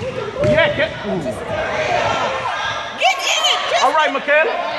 Yeah, get, Get in it. All right, Michaela.